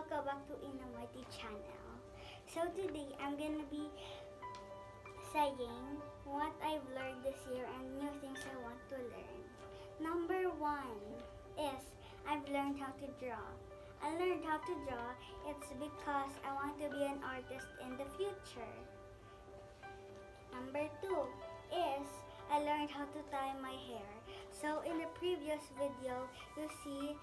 welcome back to Inamati channel. So today I'm gonna be saying what I've learned this year and new things I want to learn. Number one is I've learned how to draw. I learned how to draw. It's because I want to be an artist in the future. Number two is I learned how to tie my hair. So in the previous video, you see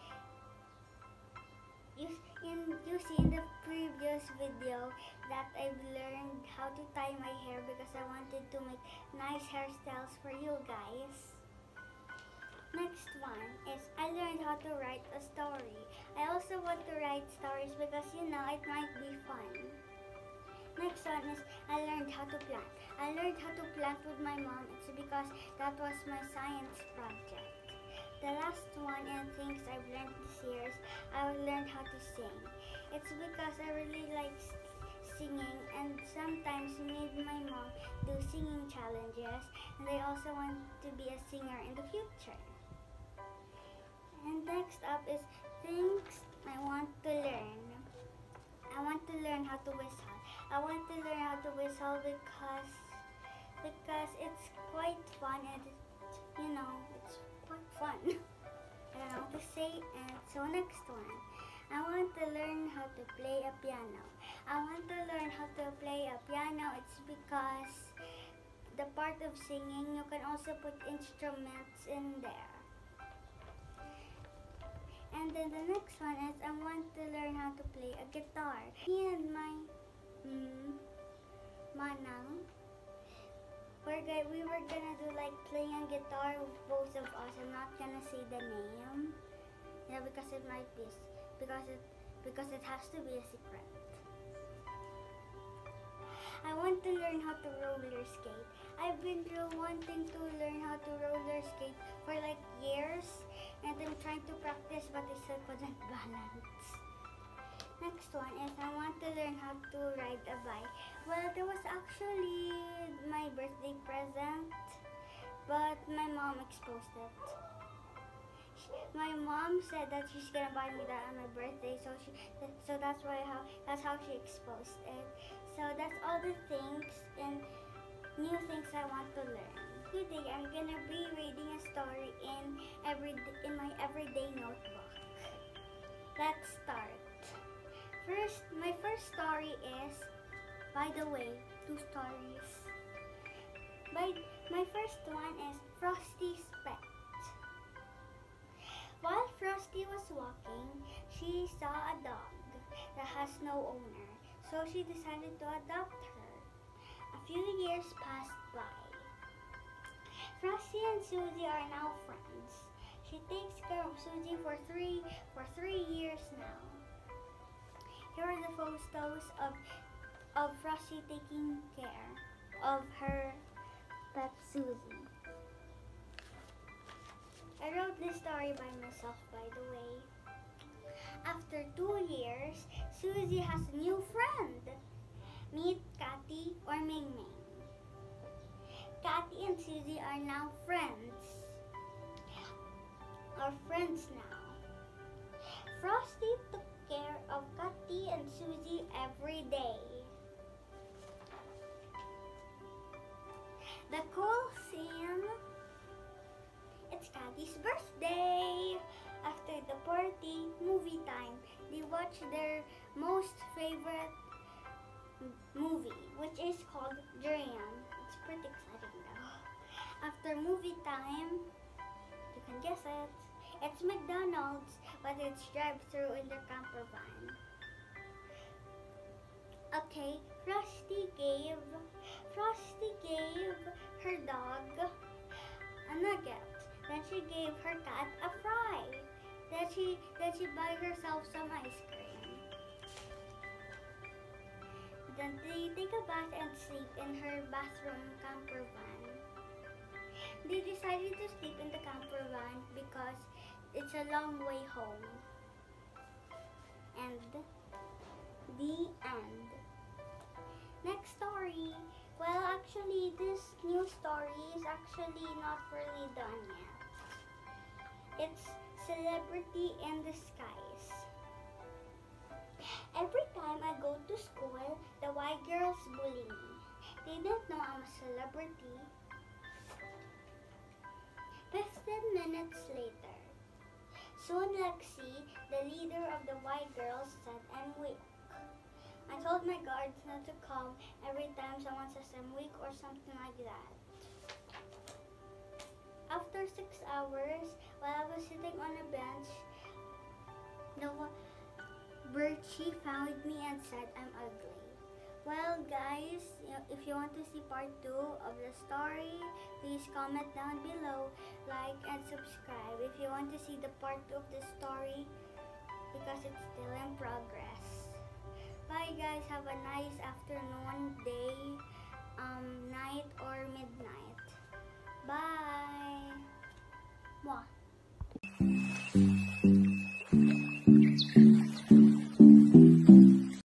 you, in, you see in the previous video that I've learned how to tie my hair because I wanted to make nice hairstyles for you guys. Next one is I learned how to write a story. I also want to write stories because you know it might be fun. Next one is I learned how to plant. I learned how to plant with my mom. It's because that was my science project. The last one and things I've learned this year is I've learned how to sing. It's because I really like singing and sometimes me and my mom do singing challenges and I also want to be a singer in the future. And next up is things I want to learn. I want to learn how to whistle. I want to learn how to whistle because because it's quite fun and you know it's quite fun. I don't to say. So next one, I want to learn how to play a piano. I want to learn how to play a piano. It's because the part of singing, you can also put instruments in there. And then the next one is I want to learn how to play a guitar. Me and my mm, manang we're going we were gonna do like playing guitar with both of us. I'm not gonna say the name. Yeah, because it might be because it because it has to be a secret. I want to learn how to roller skate. I've been wanting to learn how to roller skate for like years and I'm trying to practice but I still couldn't balance. Next one is I want to learn how to ride a bike. Well, there was actually my birthday present, but my mom exposed it. my mom said that she's gonna buy me that on my birthday, so she, so that's why how that's how she exposed it. So that's all the things and new things I want to learn. Today I'm gonna be reading a story in every in my everyday notebook. Let's start. First, my first story is, by the way, two stories. My, my first one is Frosty's Pet. While Frosty was walking, she saw a dog that has no owner, so she decided to adopt her. A few years passed by. Frosty and Susie are now friends. She takes care of Susie for three for three years now. Here are the photos of, of Frosty taking care of her pet Susie. I wrote this story by myself, by the way. After two years, Susie has a new friend. Meet Cathy or Ming Ming. Cathy and Susie are now friends. Are friends now. Frosty of and Susie every day. The cool scene. It's Cathy's birthday. After the party, movie time. They watch their most favorite movie, which is called Dream. It's pretty exciting though. After movie time, you can guess it. It's McDonald's, but it's drive-through in the camper van. Okay, Frosty gave Frosty gave her dog a nugget. Then she gave her cat a fry. Then she then she buy herself some ice cream. Then they take a bath and sleep in her bathroom camper van. They decided to sleep in the camper van because it's a long way home. And the end. Next story. Well, actually, this new story is actually not really done yet. It's Celebrity in Disguise. Every time I go to school, the white girls bully me. They don't know I'm a celebrity. 15 minutes later. Soon Lexi, the leader of the white girls, said I'm weak. I told my guards not to come every time someone says I'm weak or something like that. After six hours, while I was sitting on a bench, the Birchie found me and said I'm ugly. Well, guys, if you want to see part 2 of the story, please comment down below, want to see the part 2 of the story because it's still in progress. Bye, guys. Have a nice afternoon, day, um, night, or midnight. Bye. Mwah.